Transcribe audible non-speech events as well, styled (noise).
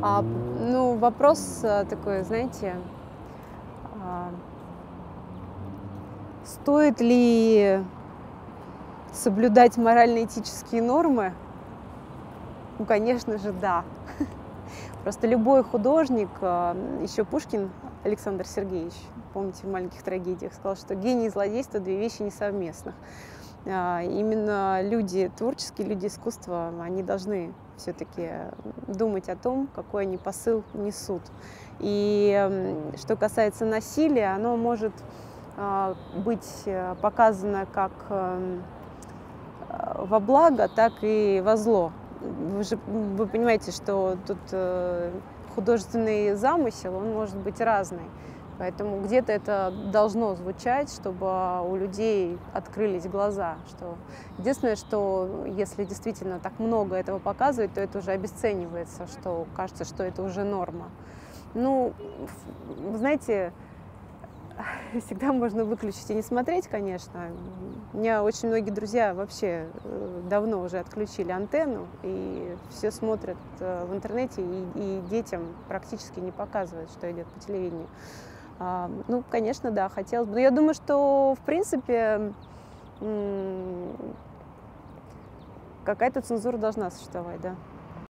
А, ну, вопрос а, такой, знаете, а, стоит ли соблюдать морально-этические нормы? Ну, конечно же, да. (laughs) Просто любой художник, а, еще Пушкин Александр Сергеевич, помните, в «Маленьких трагедиях», сказал, что гений и злодейство – две вещи несовместных. А, именно люди творческие, люди искусства, они должны все-таки думать о том, какой они посыл несут. И что касается насилия, оно может а, быть э, показано как эм, во благо, так и во зло. Вы же вы понимаете, что тут э, художественный замысел, он может быть разный. Поэтому где-то это должно звучать, чтобы у людей открылись глаза. Что... Единственное, что если действительно так много этого показывать, то это уже обесценивается, что кажется, что это уже норма. Ну, знаете, (laughs) всегда можно выключить и не смотреть, конечно. У меня очень многие друзья вообще э, давно уже отключили антенну и все смотрят э, в интернете, и, и детям практически не показывают, что идет по телевидению. Ну, конечно, да, хотелось бы. Но я думаю, что, в принципе, какая-то цензура должна существовать, да.